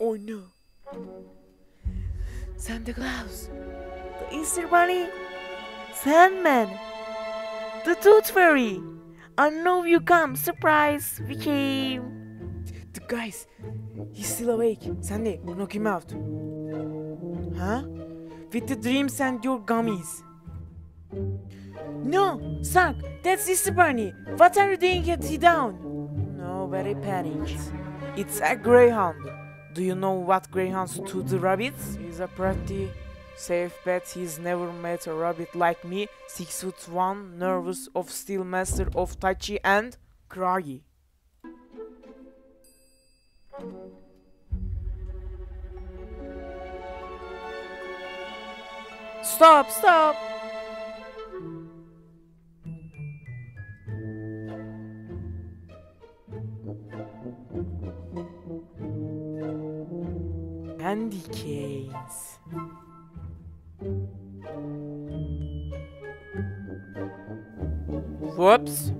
Oh no. Santa Claus. The Easter Bunny. Sandman. The Tooth Fairy. I know you come. Surprise. We came. The guys. He's still awake. Sandy, knock him out. Huh? With the dreams and your gummies. No, Sark, that's Easter Bunny. What are you doing at he down? Nobody panicked. It's a greyhound. Do you know what greyhounds to the rabbits? He's a pretty safe bet he's never met a rabbit like me, six foot one, nervous of steel master of Tai Chi and craggy. Stop, stop! Candy canes. Whoops.